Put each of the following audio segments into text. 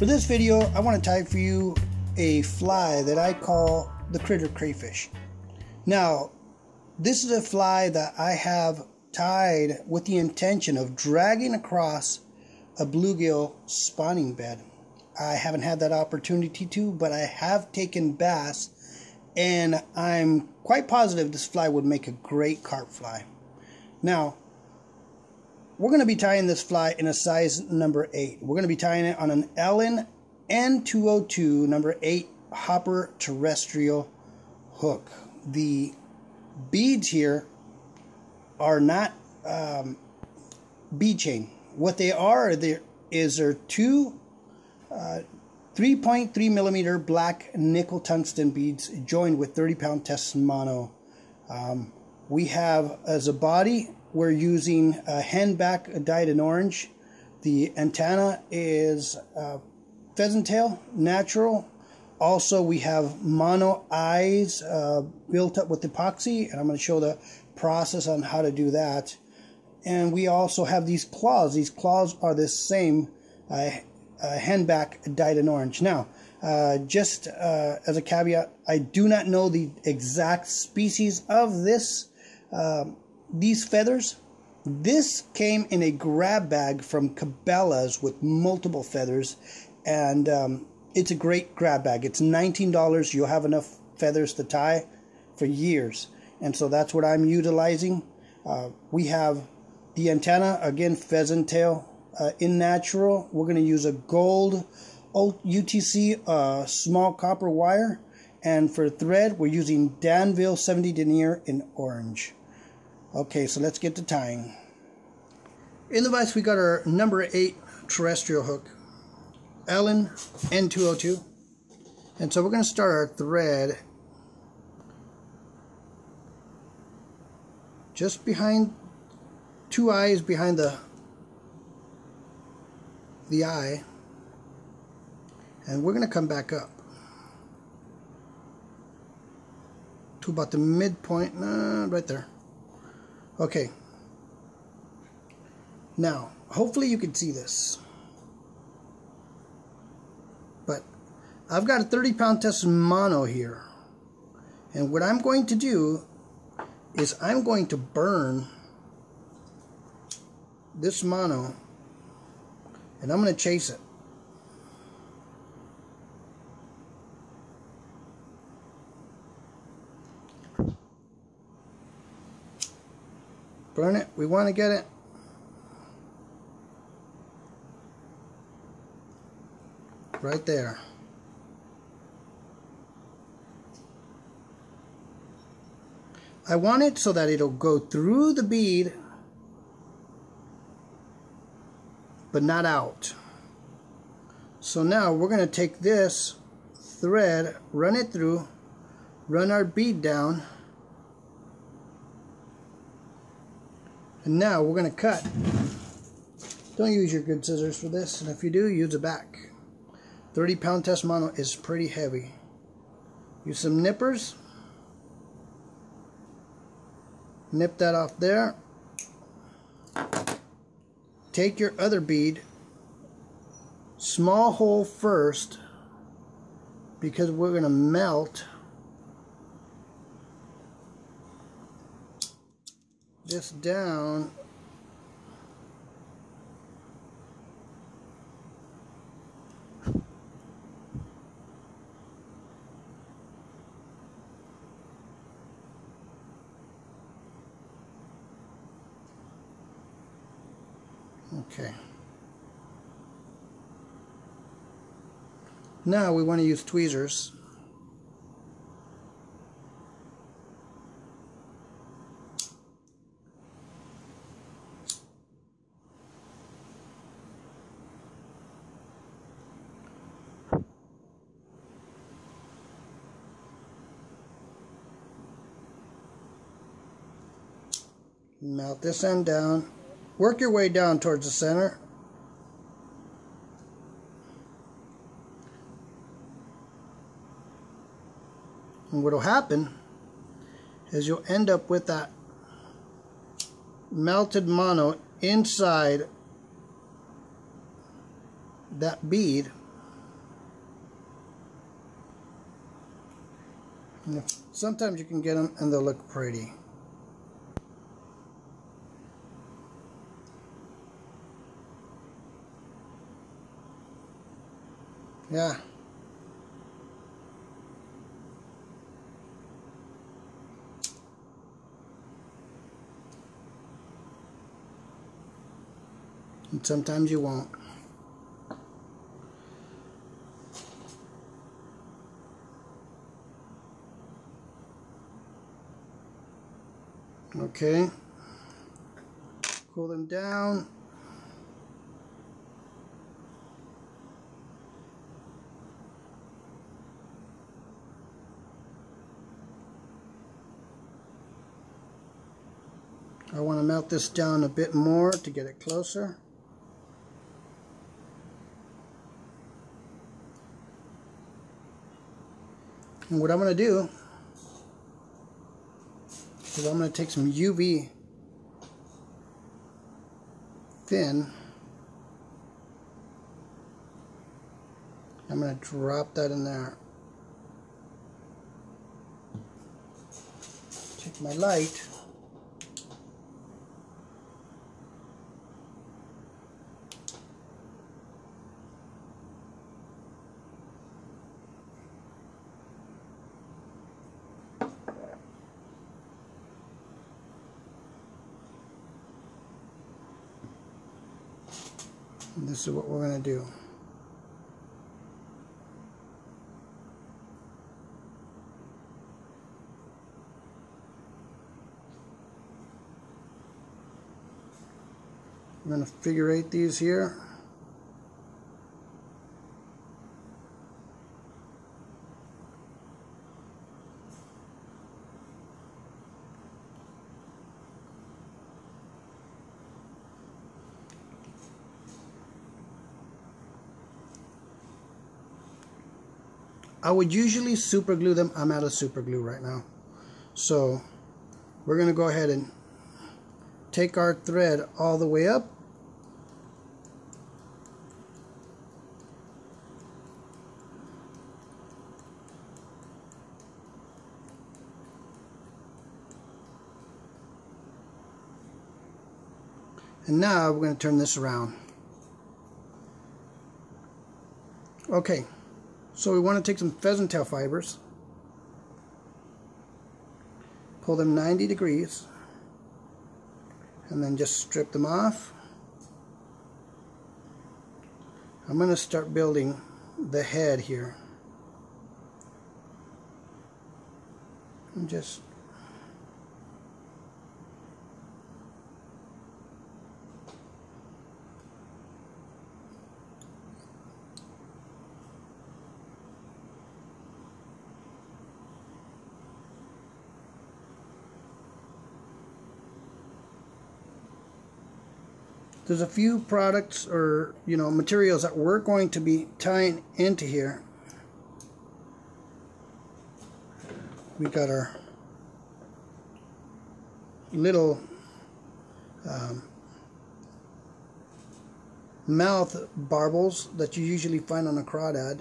For this video, I want to tie for you a fly that I call the critter crayfish. Now, this is a fly that I have tied with the intention of dragging across a bluegill spawning bed. I haven't had that opportunity to, but I have taken bass and I'm quite positive this fly would make a great carp fly. Now, we're going to be tying this fly in a size number 8. We're going to be tying it on an Allen N202 number 8 hopper terrestrial hook. The beads here are not um, bead chain. What they are there is there two uh, 3.3 millimeter black nickel tungsten beads joined with 30 pound test mono. Um, we have as a body we're using a henback dyed in orange. The antenna is uh, pheasant tail, natural. Also, we have mono eyes uh, built up with epoxy, and I'm going to show the process on how to do that. And we also have these claws. These claws are the same uh, uh, henback dyed in orange. Now, uh, just uh, as a caveat, I do not know the exact species of this um, these feathers, this came in a grab bag from Cabela's with multiple feathers, and um, it's a great grab bag. It's $19. You'll have enough feathers to tie for years, and so that's what I'm utilizing. Uh, we have the antenna, again, pheasant tail uh, in natural. We're going to use a gold UTC uh, small copper wire, and for thread, we're using Danville 70 denier in orange. Okay, so let's get to tying. In the vise, we got our number 8 terrestrial hook, Allen N202. And so we're going to start our thread just behind, two eyes behind the, the eye. And we're going to come back up to about the midpoint, uh, right there. Okay. Now, hopefully you can see this. But I've got a 30 pound test mono here. And what I'm going to do is I'm going to burn this mono and I'm going to chase it. Burn it. We want to get it. Right there. I want it so that it'll go through the bead but not out. So now we're going to take this thread, run it through, run our bead down, And now we're going to cut. Don't use your good scissors for this, and if you do, use a back. 30 pound test mono is pretty heavy. Use some nippers. Nip that off there. Take your other bead. Small hole first because we're going to melt this down Okay. Now we want to use tweezers. This end down. Work your way down towards the center. And what will happen is you'll end up with that melted mono inside that bead. Sometimes you can get them and they'll look pretty. Yeah. And sometimes you won't. Okay. Cool them down. I want to melt this down a bit more to get it closer. And what I'm going to do is I'm going to take some UV thin. I'm going to drop that in there. Take my light. And this is what we're going to do. I'm going to figure eight these here. I would usually super glue them. I'm out of super glue right now. So we're going to go ahead and take our thread all the way up. And now we're going to turn this around. Okay. So we want to take some pheasant tail fibers, pull them 90 degrees, and then just strip them off. I'm going to start building the head here. Just there's a few products or you know materials that we're going to be tying into here. We got our little um, mouth barbels that you usually find on a crawdad.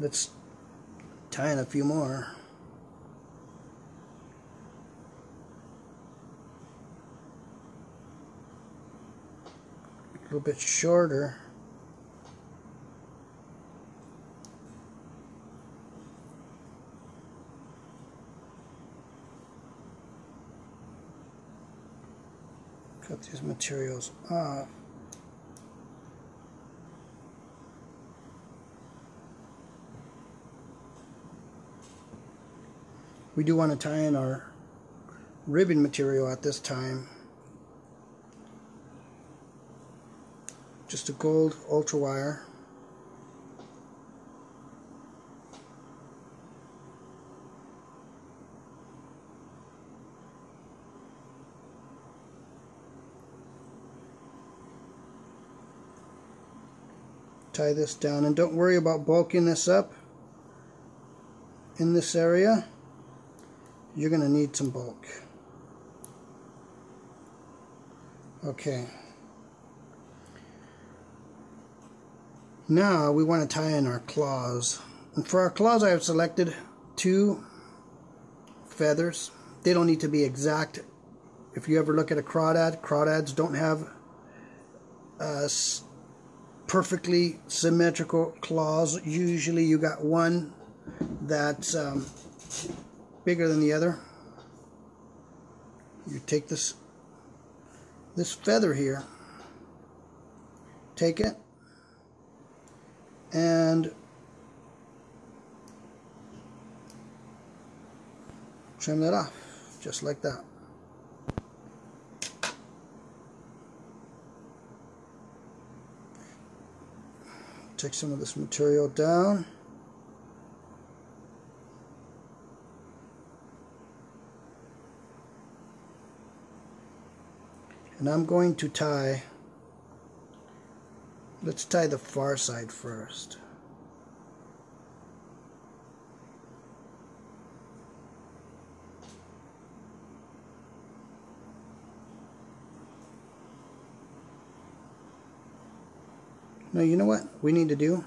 Let's tie in a few more little bit shorter. Cut these materials off. We do want to tie in our ribbon material at this time. Just a gold ultra wire. Tie this down and don't worry about bulking this up in this area. You're gonna need some bulk. Okay Now we want to tie in our claws. And for our claws I have selected two feathers. They don't need to be exact. If you ever look at a crawdad, crawdads don't have uh, perfectly symmetrical claws. Usually you got one that's um, bigger than the other. You take this this feather here, take it, and trim that off, just like that. Take some of this material down. And I'm going to tie, let's tie the far side first. Now you know what we need to do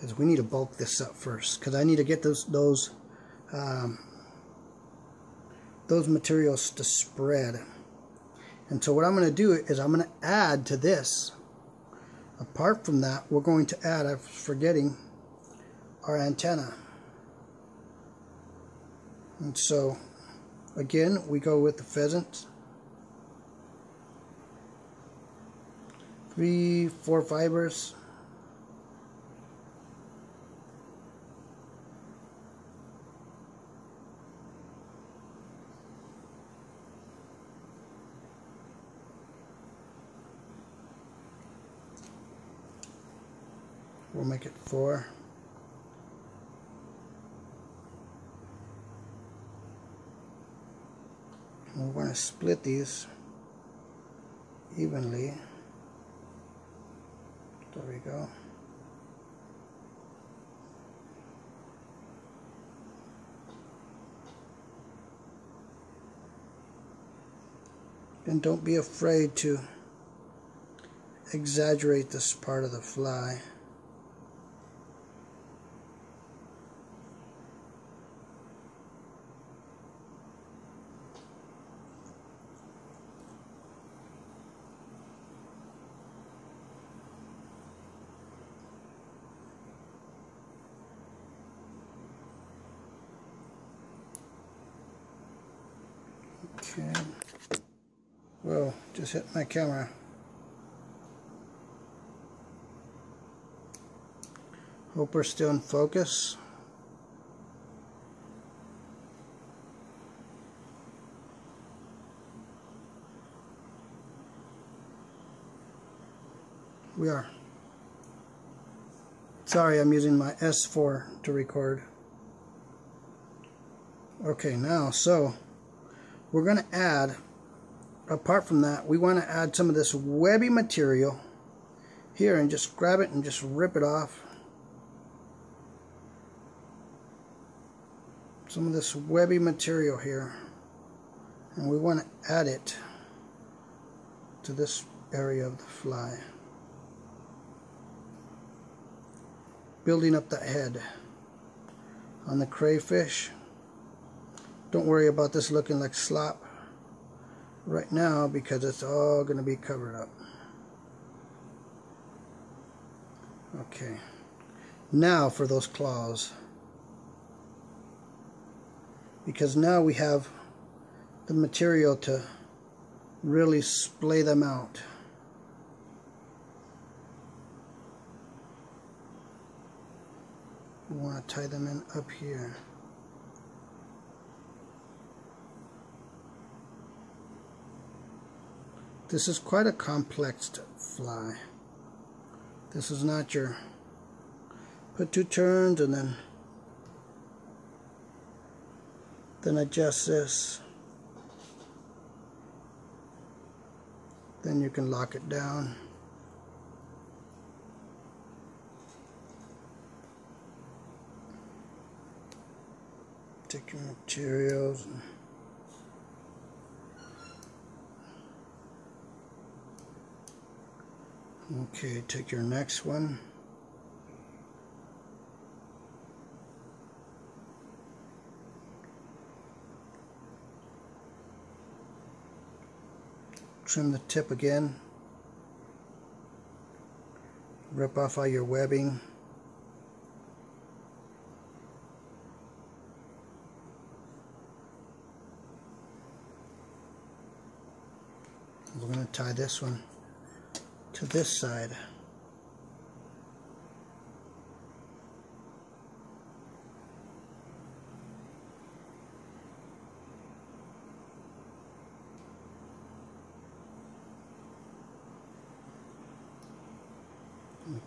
is we need to bulk this up first because I need to get those those um, those materials to spread. And so what I'm going to do is I'm going to add to this. Apart from that, we're going to add, I was forgetting, our antenna. And so, again, we go with the pheasant. Three, four fibers. We'll make it four. And we're going to split these evenly. There we go. And don't be afraid to exaggerate this part of the fly. Okay. Well, just hit my camera. Hope we're still in focus. We are. Sorry, I'm using my S4 to record. Okay, now, so we're going to add, apart from that, we want to add some of this webby material here and just grab it and just rip it off. Some of this webby material here. And we want to add it to this area of the fly. Building up the head on the crayfish. Don't worry about this looking like slop right now because it's all going to be covered up. Okay. Now for those claws. Because now we have the material to really splay them out. We want to tie them in up here. This is quite a complex fly. This is not your put two turns and then then adjust this. Then you can lock it down. Take your materials. Okay, take your next one. Trim the tip again. Rip off all your webbing. We're going to tie this one to this side.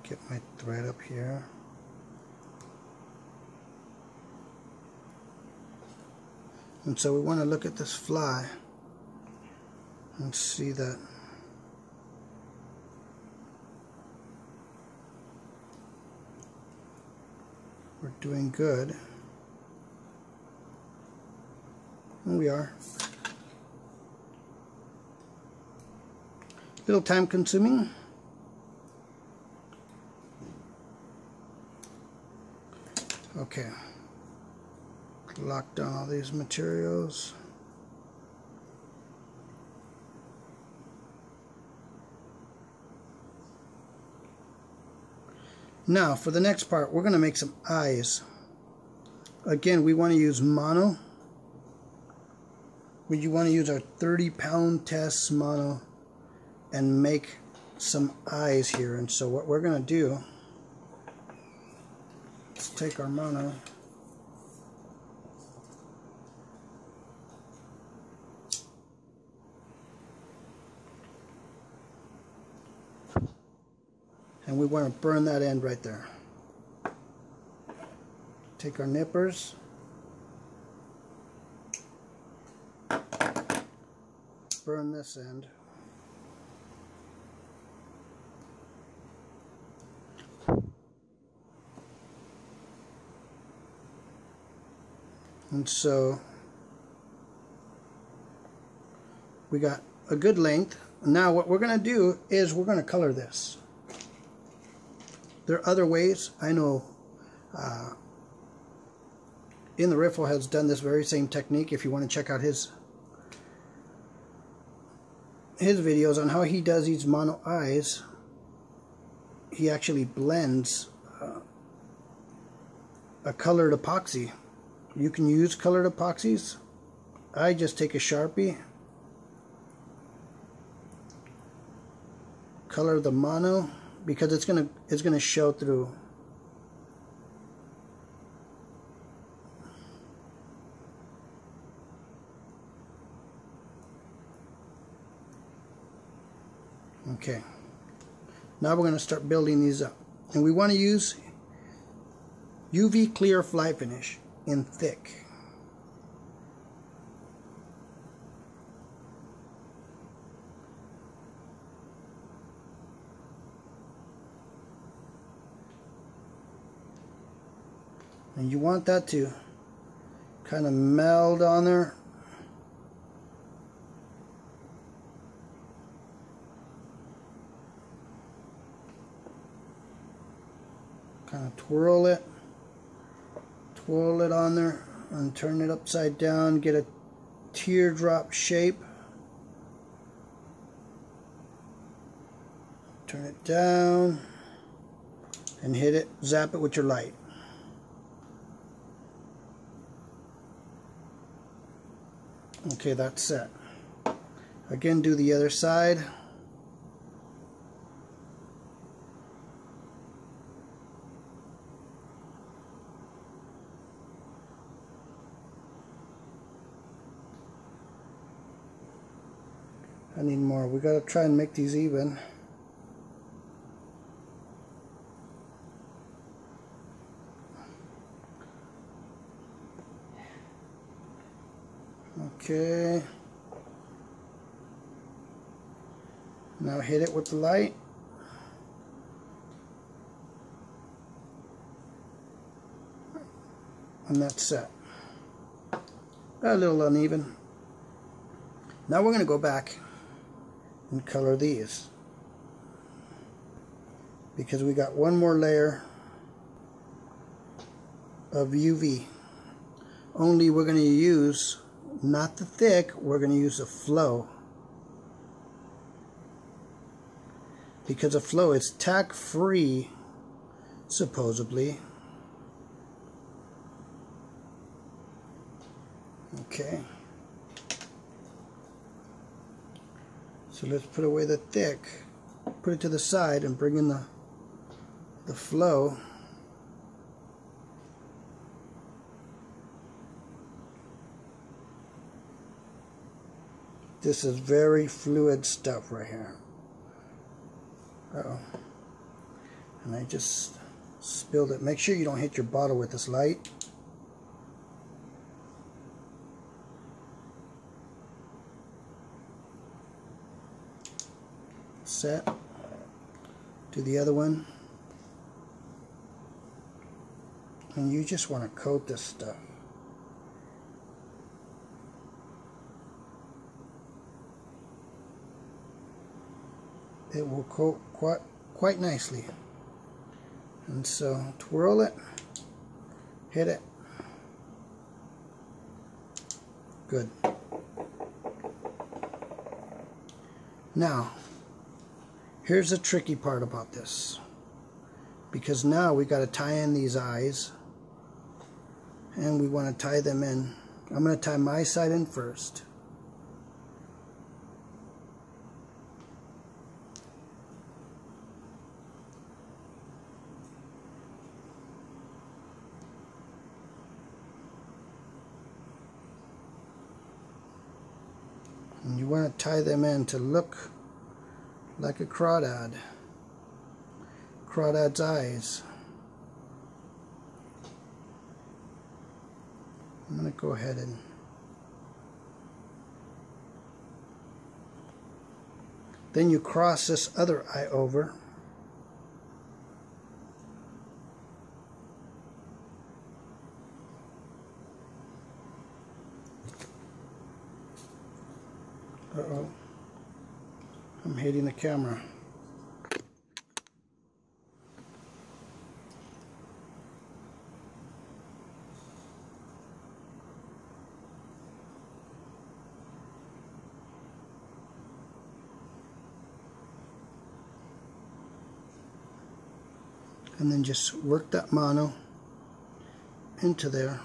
get my thread up here. And so we want to look at this fly and see that we're doing good. And we are. A Little time consuming. Okay. Lock down all these materials. Now, for the next part, we're going to make some eyes. Again, we want to use mono. We want to use our 30 pound test mono and make some eyes here. And so what we're going to do Let's take our mono. And we want to burn that end right there. Take our nippers. Burn this end. And so we got a good length. Now what we're going to do is we're going to color this. There are other ways. I know uh, In the Riffle has done this very same technique. If you want to check out his his videos on how he does these mono eyes, he actually blends uh, a colored epoxy you can use colored epoxies. I just take a Sharpie, color the mono because it's gonna it's gonna show through. Okay. Now we're going to start building these up. And we want to use UV clear fly finish in thick. And you want that to kind of meld on there. Kind of twirl it twirl it on there and turn it upside down, get a teardrop shape. Turn it down and hit it, zap it with your light. Okay, that's set. Again, do the other side. I need more. We gotta try and make these even. Okay. Now hit it with the light. And that's set. A little uneven. Now we're going to go back and color these because we got one more layer of UV only we're going to use not the thick we're going to use the flow. Because the flow is tack free supposedly. Okay. So let's put away the thick put it to the side and bring in the the flow This is very fluid stuff right here. Uh oh And I just spilled it. Make sure you don't hit your bottle with this light. Set. Do the other one. And you just want to coat this stuff. It will coat quite, quite nicely. And so twirl it, hit it. Good. Now, here's the tricky part about this. Because now we got to tie in these eyes. And we want to tie them in. I'm going to tie my side in first. Tie them in to look like a crawdad. Crawdad's eyes. I'm going to go ahead and then you cross this other eye over Uh-oh. I'm hitting camera. and then just work that mono into there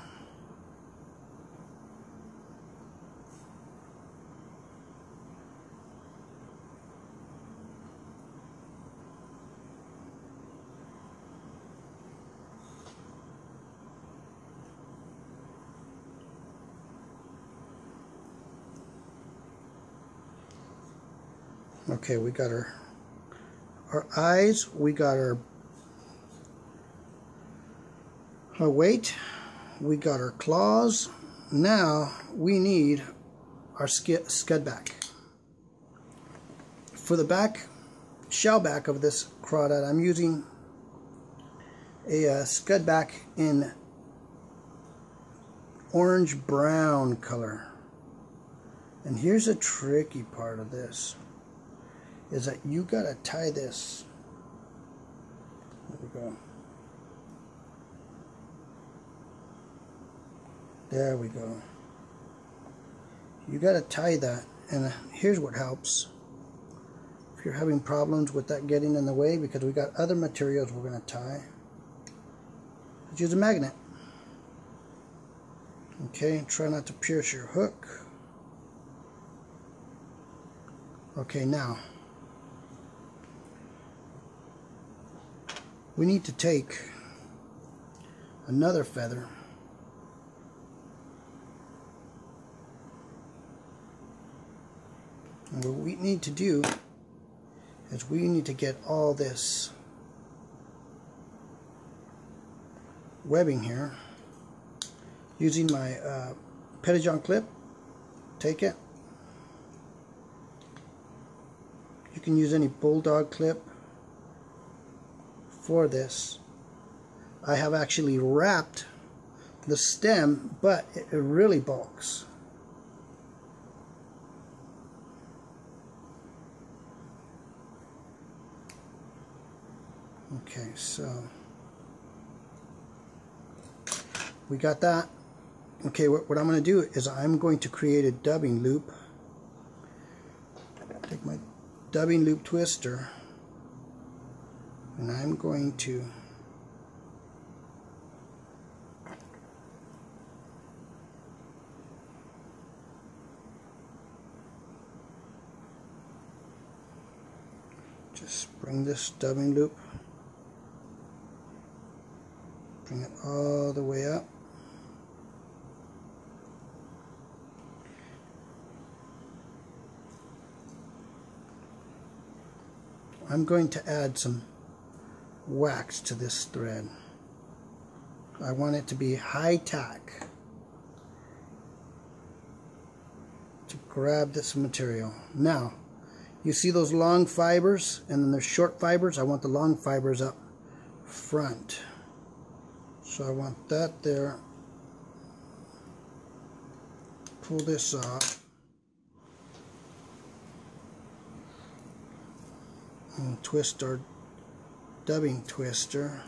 Okay, we got our our eyes, we got our our weight, we got our claws. Now we need our scud back. For the back, shell back of this crawdad, I'm using a uh, scud back in orange brown color. And here's a tricky part of this is that you got to tie this. There we go. There we go. You got to tie that. And here's what helps. If you're having problems with that getting in the way, because we got other materials we're going to tie, let's use a magnet. Okay, try not to pierce your hook. Okay, now we need to take another feather. And what we need to do is we need to get all this webbing here using my uh, Petitjean clip. Take it. You can use any bulldog clip for this. I have actually wrapped the stem, but it really bulks. Okay, so we got that. Okay, what, what I'm going to do is I'm going to create a dubbing loop. Take my dubbing loop twister and I'm going to just bring this dubbing loop bring it all the way up. I'm going to add some wax to this thread. I want it to be high tack to grab this material. Now, you see those long fibers and then there's short fibers? I want the long fibers up front. So I want that there. Pull this off. and twist our dubbing twister.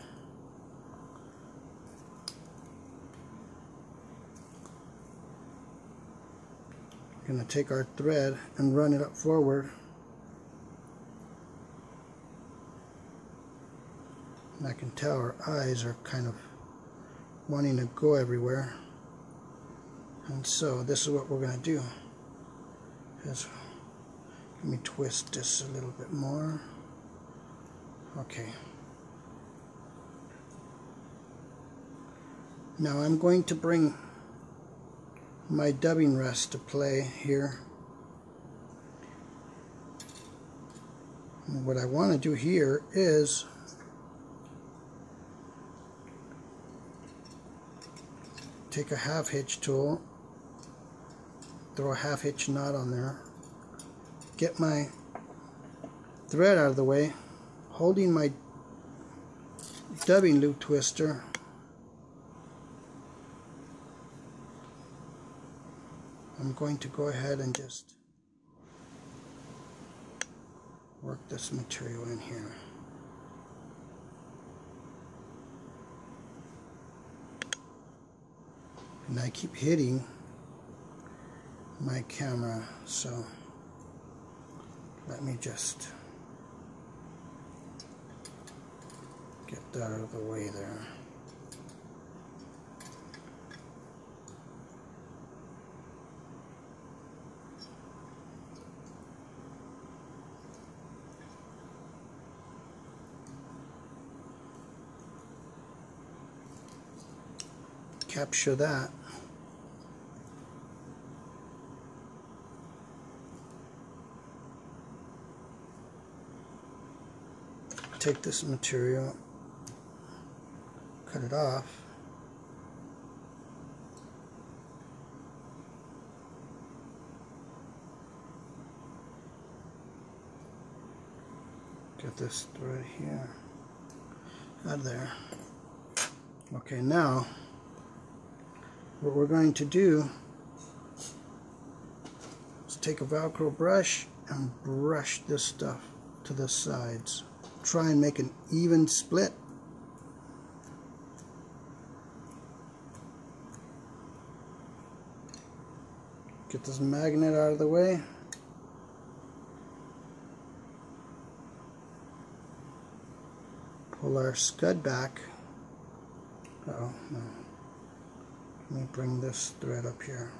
We're going to take our thread and run it up forward. And I can tell our eyes are kind of wanting to go everywhere. And so this is what we're going to do. Is let me twist this a little bit more. Okay. Now I'm going to bring my dubbing rest to play here. And what I want to do here is take a half hitch tool, throw a half hitch knot on there, get my thread out of the way holding my dubbing loop twister I'm going to go ahead and just work this material in here. And I keep hitting my camera, so let me just Get that out of the way there. Capture that. take this material cut it off. Get this thread here, out of there. Okay, now what we're going to do is take a Velcro brush and brush this stuff to the sides. Try and make an even split Get this magnet out of the way. Pull our scud back. Uh oh, no. Let me bring this thread up here.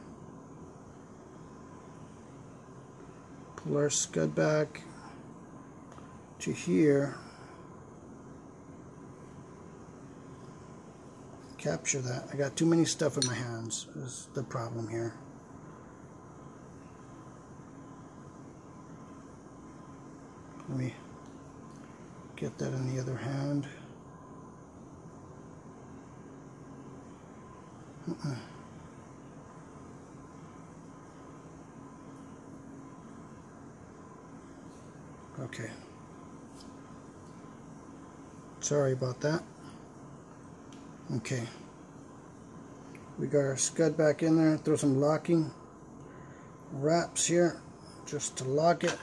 Pull our scud back to here. Capture that. I got too many stuff in my hands is the problem here. Let me get that in the other hand. Uh -uh. Okay. Sorry about that. Okay. We got our scud back in there. Throw some locking wraps here just to lock it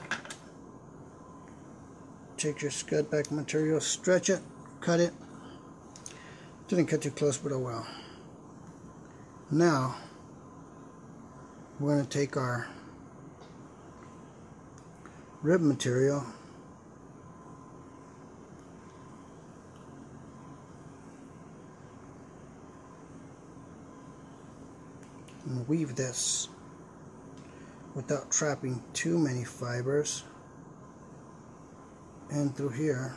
take your scud back material, stretch it, cut it. Didn't cut too close, but oh well. Now, we're going to take our rib material and weave this without trapping too many fibers. And through here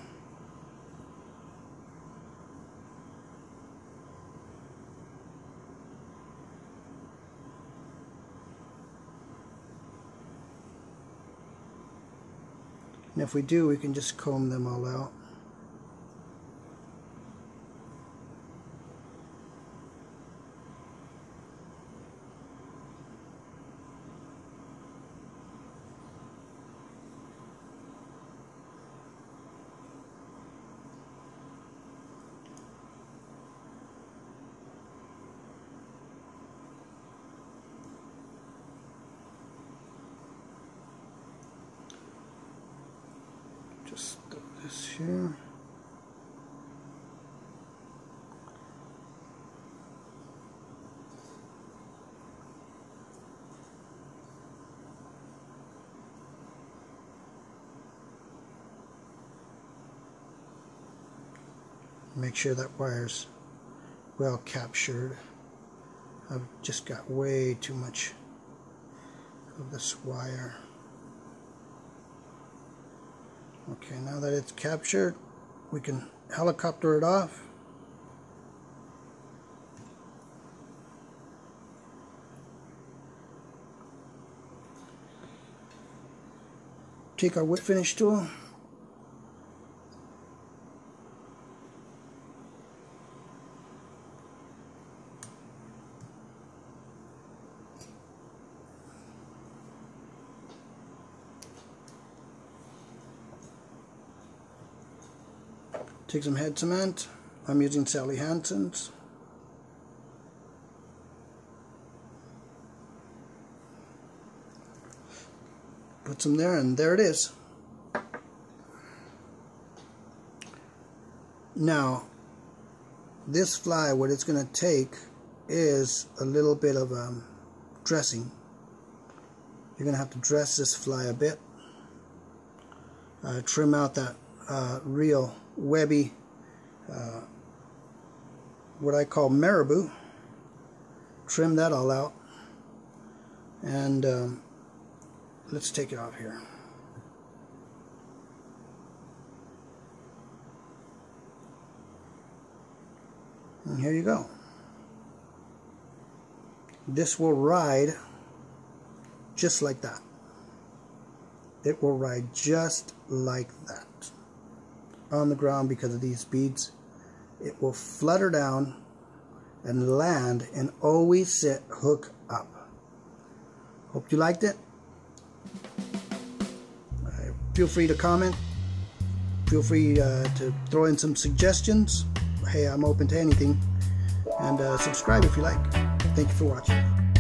and if we do we can just comb them all out just throw this here. Make sure that wire's well captured. I've just got way too much of this wire. Okay, now that it's captured, we can helicopter it off. Take our whip finish tool. Take some head cement. I'm using Sally Hansen's. Put some there and there it is. Now, this fly, what it's going to take is a little bit of um, dressing. You're going to have to dress this fly a bit. Uh, trim out that uh, real webby, uh, what I call marabou. Trim that all out. And um, let's take it off here. And here you go. This will ride just like that. It will ride just like that on the ground because of these beads. It will flutter down and land and always sit hook up. Hope you liked it. Feel free to comment. Feel free uh, to throw in some suggestions. Hey, I'm open to anything. And uh, subscribe if you like. Thank you for watching.